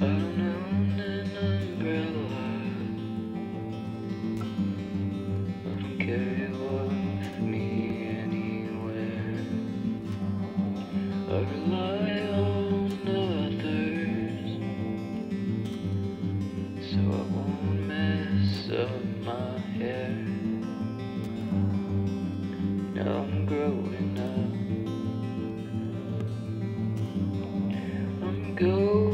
I'm on an umbrella. I don't care what me anywhere. I rely on others so I won't mess up my hair. Now I'm growing up. I'm going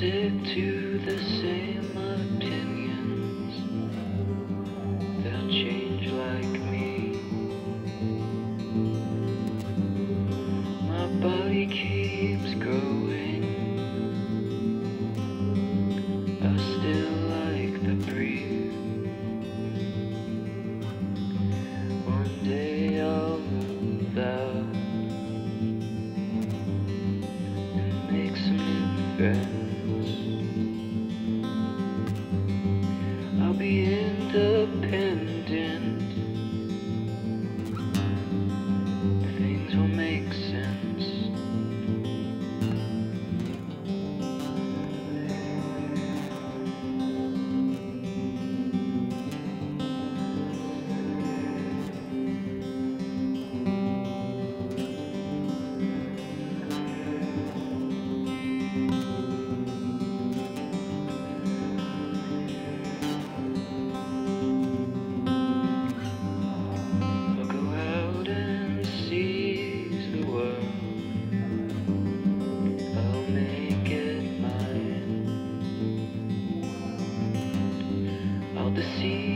Stick to the same opinions. They'll change like me. My body keeps growing. I still like the breeze. One day I'll move out and make some new friends. independent. the sea.